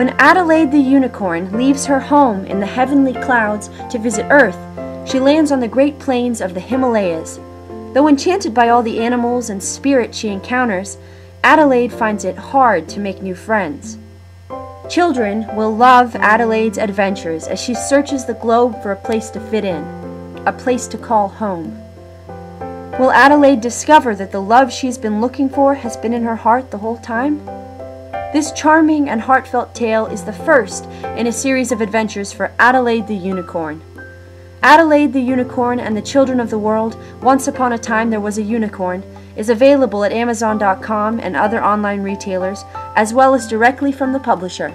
When Adelaide the unicorn leaves her home in the heavenly clouds to visit Earth, she lands on the great plains of the Himalayas. Though enchanted by all the animals and spirits she encounters, Adelaide finds it hard to make new friends. Children will love Adelaide's adventures as she searches the globe for a place to fit in, a place to call home. Will Adelaide discover that the love she's been looking for has been in her heart the whole time? This charming and heartfelt tale is the first in a series of adventures for Adelaide the Unicorn. Adelaide the Unicorn and the Children of the World, Once Upon a Time There Was a Unicorn, is available at Amazon.com and other online retailers, as well as directly from the publisher.